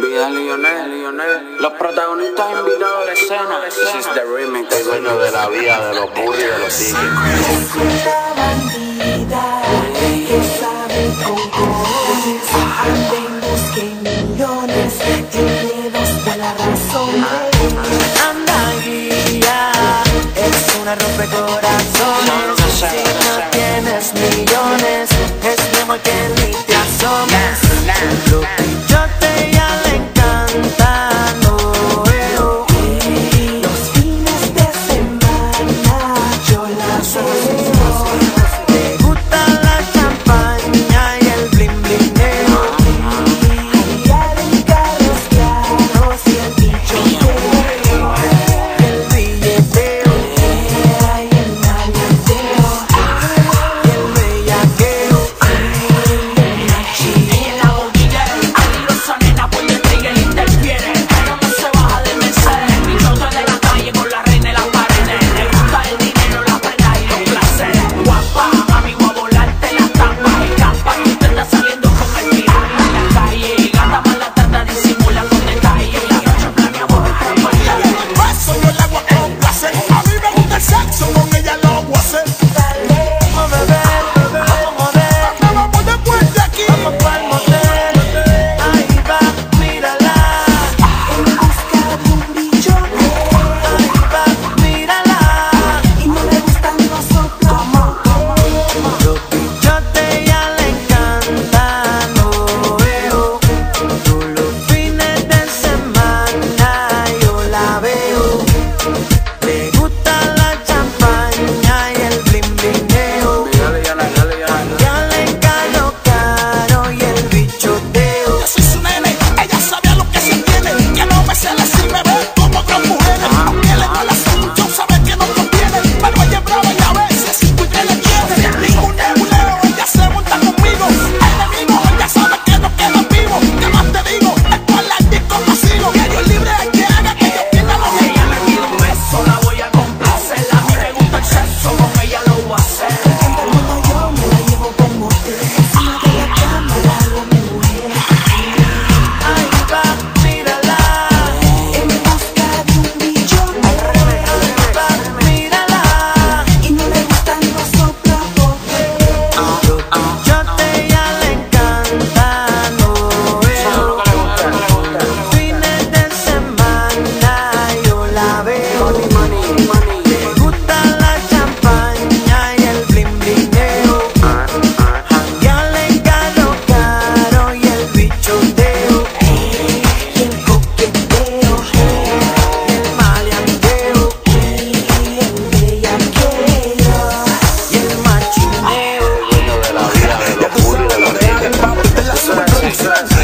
Vida Lionel, Lionel. Los protagonistas invitados de escena. This is the remix. El dueño de la vida, de los burros y de los tickets. Es una bandida que sabe con cojones Anda en busca de millones la razón Anda guía Es una rompecorazones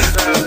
seven.